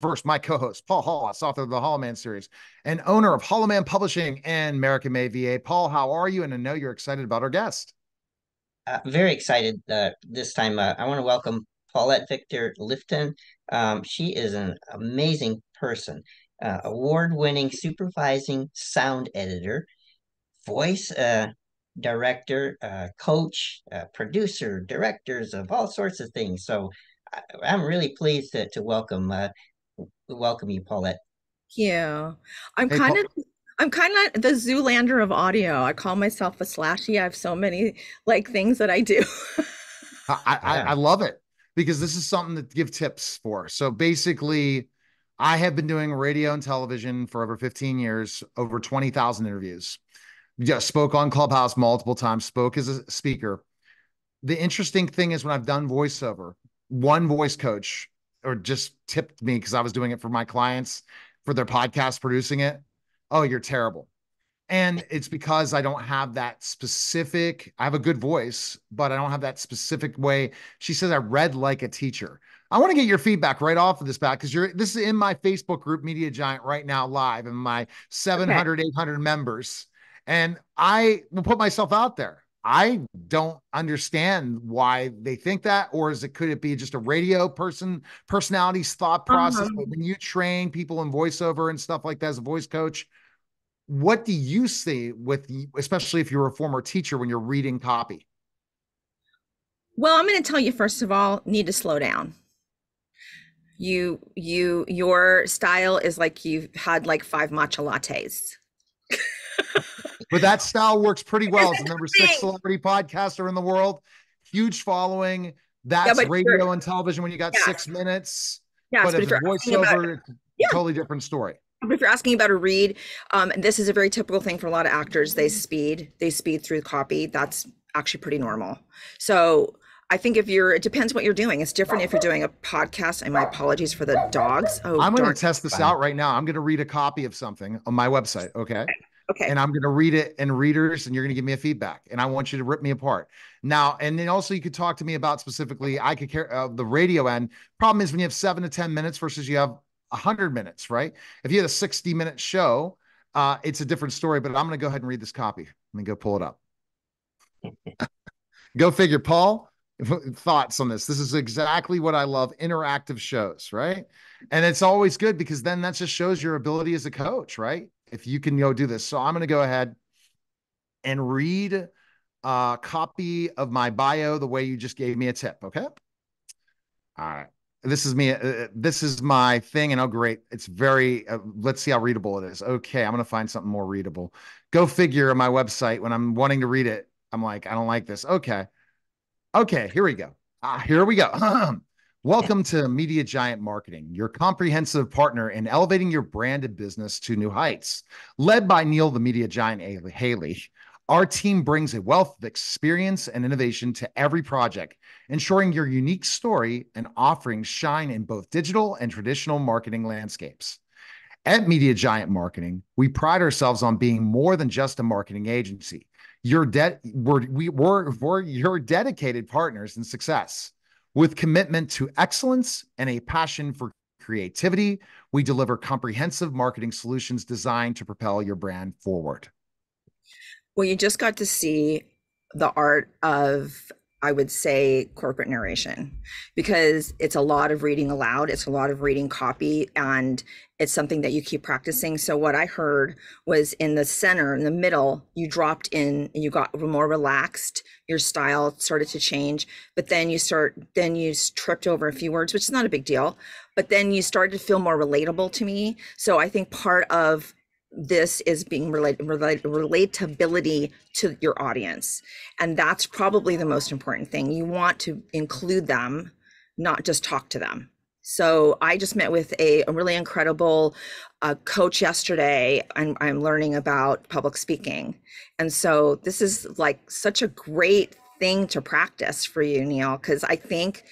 First, my co-host, Paul Hollis, author of the Hollowman series and owner of Hollowman Publishing and American Made VA. Paul, how are you? And I know you're excited about our guest. Uh, very excited uh, this time. Uh, I want to welcome Paulette Victor Lifton. Um, she is an amazing person, uh, award-winning supervising sound editor, voice uh, director, uh, coach, producer, directors of all sorts of things. So I, am really pleased to, to welcome welcome you, Paulette. Thank you. I'm hey, kind Paul- of I'm kind of the Zoolander of audio. I call myself a slashy. I have so many like things that I do. I, I, I love it because this is something to give tips for. So basically, I have been doing radio and television for over 15 years, over 20,000 interviews. Yeah, spoke on Clubhouse multiple times, spoke as a speaker. The interesting thing is when I've done voiceover, one voice coach or just tipped me because I was doing it for my clients for their podcast, producing it. Oh, you're terrible. And it's because I don't have that specific, I have a good voice, but I don't have that specific way. She says I read like a teacher. I want to get your feedback right off of this back because you're this is in my Facebook group, Media Giant, right now, live, and my 700, okay. 800 members. And I will put myself out there. I don't understand why they think that, or is it could it be just a radio person personality's thought process? Uh-huh. When you train people in voiceover and stuff like that as a voice coach, what do you see with, especially if you're a former teacher, when you're reading copy? Well, I'm going to tell you first of all, need to slow down. You, you, your style is like you've had like five matcha lattes. but that style works pretty well. It's the number six celebrity podcaster in the world, huge following. That's yeah, radio and television when you got yeah. six minutes. Yeah, but, but if voiceover, about, yeah. totally different story. But If you're asking about a read, um, this is a very typical thing for a lot of actors. They speed, they speed through the copy. That's actually pretty normal. So I think if you're, it depends what you're doing. It's different if you're doing a podcast. And my apologies for the dogs. Oh, I'm going to test this out right now. I'm going to read a copy of something on my website. Okay. Okay. And I'm going to read it in readers and you're going to give me a feedback and I want you to rip me apart. Now, and then also you could talk to me about specifically, I could care uh, the radio end. Problem is when you have seven to 10 minutes versus you have 100 minutes, right? If you had a 60 minute show, uh, it's a different story, but I'm going to go ahead and read this copy. Let me go pull it up. go figure, Paul. Thoughts on this? This is exactly what I love interactive shows, right? And it's always good because then that just shows your ability as a coach, right? If you can go do this. So I'm going to go ahead and read a copy of my bio the way you just gave me a tip. Okay. All right this is me. Uh, this is my thing. And oh, great. It's very, uh, let's see how readable it is. Okay. I'm going to find something more readable. Go figure on my website when I'm wanting to read it. I'm like, I don't like this. Okay. Okay. Here we go. Ah, here we go. Welcome to Media Giant Marketing, your comprehensive partner in elevating your branded business to new heights. Led by Neil, the Media Giant Haley, our team brings a wealth of experience and innovation to every project, ensuring your unique story and offerings shine in both digital and traditional marketing landscapes. At Media Giant Marketing, we pride ourselves on being more than just a marketing agency. You're de- we're, we, we're, we're your dedicated partners in success. With commitment to excellence and a passion for creativity, we deliver comprehensive marketing solutions designed to propel your brand forward. Well, you just got to see the art of I would say corporate narration because it's a lot of reading aloud, it's a lot of reading copy, and it's something that you keep practicing. So, what I heard was in the center, in the middle, you dropped in, you got more relaxed, your style started to change, but then you start, then you tripped over a few words, which is not a big deal, but then you started to feel more relatable to me. So, I think part of this is being related, related relatability to your audience. And that's probably the most important thing. You want to include them not just talk to them. So i just met with a, a really incredible uh, coach yesterday. And i'm learning about public speaking. And so this is like such a great thing to practice for you neil because i think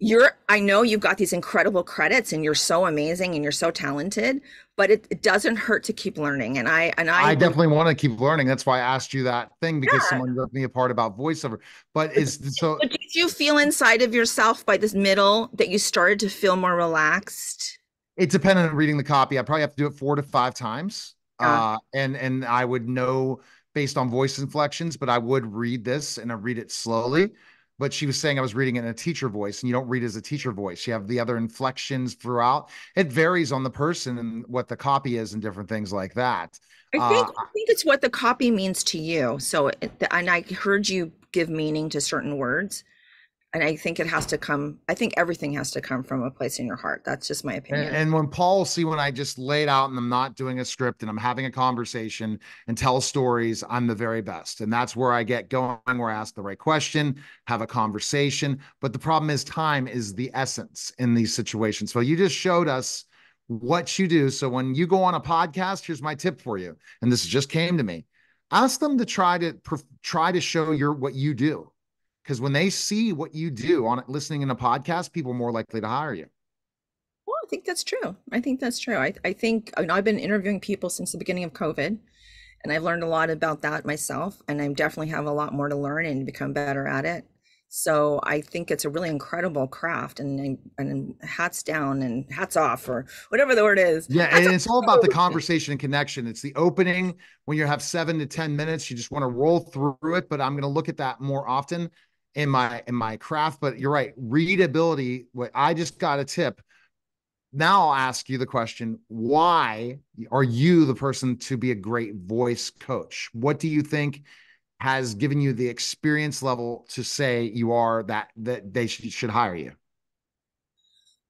you're i know you've got these incredible credits and you're so amazing and you're so talented but it, it doesn't hurt to keep learning and i and i i definitely want to keep learning that's why i asked you that thing because yeah. someone ripped me apart about voiceover but is so but did you feel inside of yourself by this middle that you started to feel more relaxed It depended on reading the copy. I probably have to do it four to five times. Uh, and and I would know based on voice inflections, but I would read this and I read it slowly. But she was saying I was reading it in a teacher voice, and you don't read as a teacher voice. You have the other inflections throughout. It varies on the person and what the copy is and different things like that. I think uh, I think it's what the copy means to you. So, and I heard you give meaning to certain words and I think it has to come. I think everything has to come from a place in your heart. That's just my opinion. And, and when Paul see when I just laid out and I'm not doing a script and I'm having a conversation and tell stories, I'm the very best. And that's where I get going, where I ask the right question, have a conversation. But the problem is time is the essence in these situations. So you just showed us what you do. So when you go on a podcast, here's my tip for you. And this just came to me. Ask them to try to try to show your what you do because when they see what you do on listening in a podcast, people are more likely to hire you. Well, I think that's true. I think that's true. I, I think I mean, I've been interviewing people since the beginning of COVID, and I've learned a lot about that myself. And I definitely have a lot more to learn and become better at it. So I think it's a really incredible craft, and and hats down and hats off, or whatever the word is. Yeah, and it's all about the conversation and connection. It's the opening when you have seven to ten minutes. You just want to roll through it, but I'm going to look at that more often in my in my craft but you're right readability what i just got a tip. Now i'll ask you the question why are you the person to be a great voice coach? What do you think has given you the experience level to say you are that that they should, should hire you?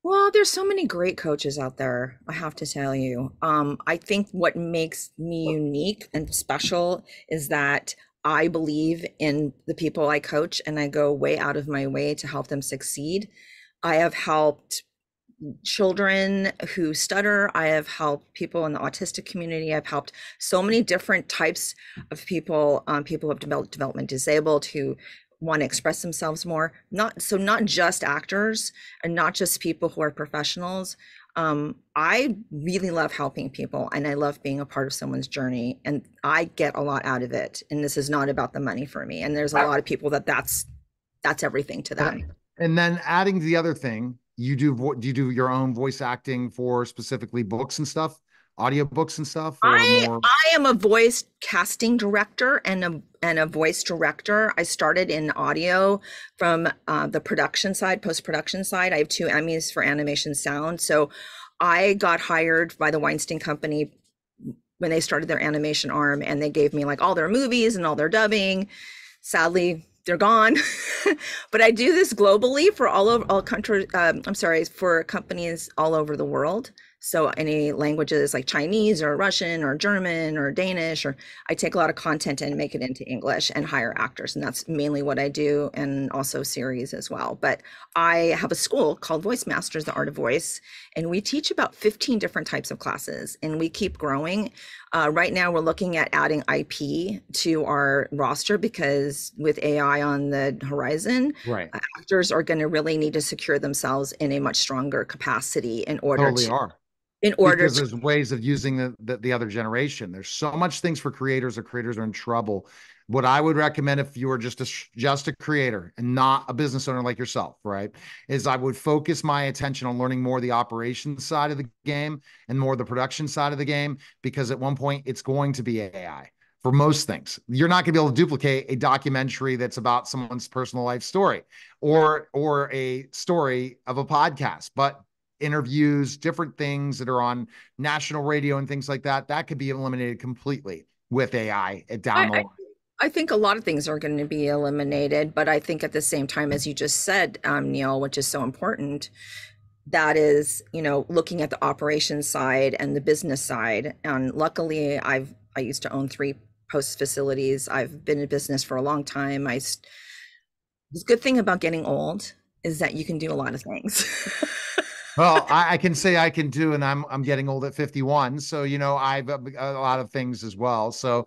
Well there's so many great coaches out there i have to tell you. Um, i think what makes me unique and special is that I believe in the people I coach and I go way out of my way to help them succeed. I have helped children who stutter. I have helped people in the autistic community. I've helped so many different types of people, um, people who have developed development disabled who want to express themselves more. Not so not just actors and not just people who are professionals, um, I really love helping people and I love being a part of someone's journey and I get a lot out of it. And this is not about the money for me. And there's a lot of people that that's, that's everything to them. And then adding the other thing, you do, do you do your own voice acting for specifically books and stuff? Audiobooks and stuff? I, more... I am a voice casting director and a and a voice director. I started in audio from uh, the production side, post production side. I have two Emmys for animation sound. So I got hired by the Weinstein Company when they started their animation arm, and they gave me like all their movies and all their dubbing. Sadly, they're gone. but I do this globally for all over all countries. Um, I'm sorry, for companies all over the world. So any languages like Chinese or Russian or German or Danish, or I take a lot of content and make it into English and hire actors. And that's mainly what I do and also series as well. But I have a school called Voice Masters, the Art of Voice, and we teach about 15 different types of classes and we keep growing. Uh, right now, we're looking at adding IP to our roster because with AI on the horizon, right. actors are going to really need to secure themselves in a much stronger capacity in order totally to are in order because there's ways of using the, the, the other generation there's so much things for creators or creators are in trouble what i would recommend if you are just a just a creator and not a business owner like yourself right is i would focus my attention on learning more the operations side of the game and more the production side of the game because at one point it's going to be ai for most things. You're not going to be able to duplicate a documentary that's about someone's personal life story or or a story of a podcast, but interviews, different things that are on national radio and things like that, that could be eliminated completely with AI down the line. I, I think a lot of things are going to be eliminated, but I think at the same time, as you just said, um, Neil, which is so important, that is, you know, looking at the operations side and the business side. And luckily, I've I used to own three post facilities. I've been in business for a long time. I the good thing about getting old is that you can do a lot of things. well, I, I, can say I can do, and I'm I'm getting old at 51, so you know I've a, a lot of things as well. So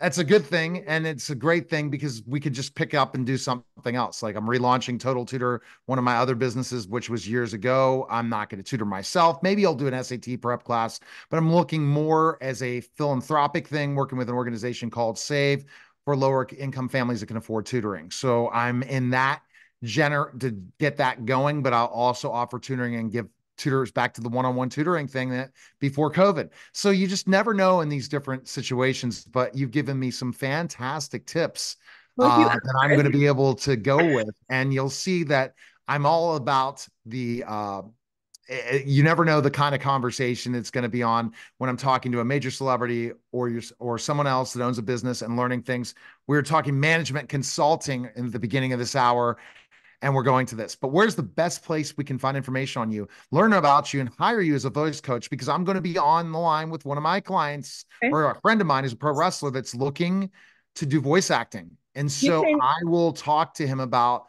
that's a good thing, and it's a great thing because we could just pick up and do something else. Like I'm relaunching Total Tutor, one of my other businesses, which was years ago. I'm not going to tutor myself. Maybe I'll do an SAT prep class, but I'm looking more as a philanthropic thing, working with an organization called Save for lower income families that can afford tutoring. So I'm in that gener to get that going, but I'll also offer tutoring and give tutors back to the one-on-one tutoring thing that before COVID. So you just never know in these different situations, but you've given me some fantastic tips Well, uh, that I'm going to be able to go with. And you'll see that I'm all about the, uh, eh, you never know the kind of conversation it's going to be on when I'm talking to a major celebrity or you or someone else that owns a business and learning things. We were talking management consulting in the beginning of this hour, and we're going to this. But where's the best place we can find information on you, learn about you, and hire you as a voice coach? Because I'm going to be on the line with one of my clients Okay. or a friend of mine who's a pro wrestler that's looking to do voice acting. And so can- I will talk to him about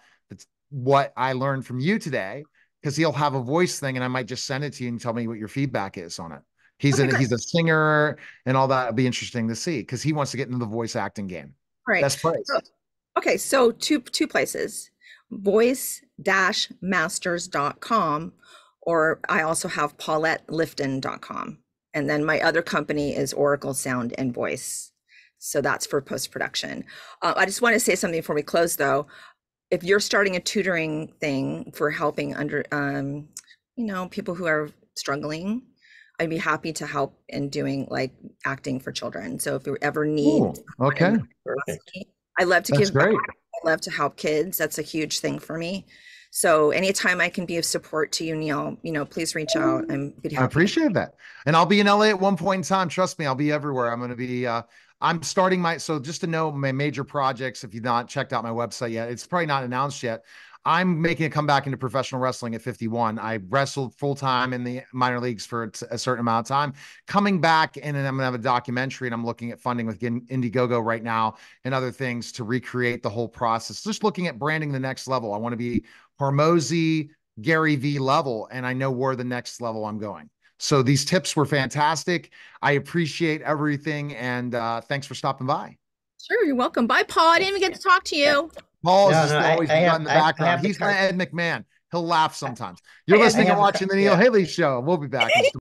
what I learned from you today because he'll have a voice thing and I might just send it to you and tell me what your feedback is on it. He's Okay, a great. he's a singer and all that. It'll be interesting to see because he wants to get into the voice acting game. Right. Place. So- Okay, so two two places. voice-masters.com or I also have paulettelifton.com. And then my other company is Oracle Sound and Voice. So that's for post production. Uh, I just want to say something before we close though. If you're starting a tutoring thing for helping under um, you know, people who are struggling, I'd be happy to help in doing like acting for children. So if you ever need Cool. Okay. Perfect. I love to That's give back. great. I love to help kids. That's a huge thing for me. So anytime I can be of support to you, Neil, you know, please reach out. I'm be I appreciate that. And I'll be in LA at one point in time. Trust me, I'll be everywhere. I'm going to be, uh, I'm starting my, so just to know my major projects, if you've not checked out my website yet, it's probably not announced yet. I'm making a comeback into professional wrestling at 51. I wrestled full time in the minor leagues for a certain amount of time. Coming back, and then I'm going to have a documentary, and I'm looking at funding with Indiegogo right now and other things to recreate the whole process. Just looking at branding the next level. I want to be Hormozi, Gary V level, and I know where the next level I'm going. So these tips were fantastic. I appreciate everything, and uh, thanks for stopping by. Sure, you're welcome. Bye, Paul. I didn't even get to talk to you. Paul is No, no, always I have- in the I- I background. He's like Ed McMahon. He'll laugh sometimes. You're I listening I and watching the Neil yeah. Haley Show. We'll be back. in just a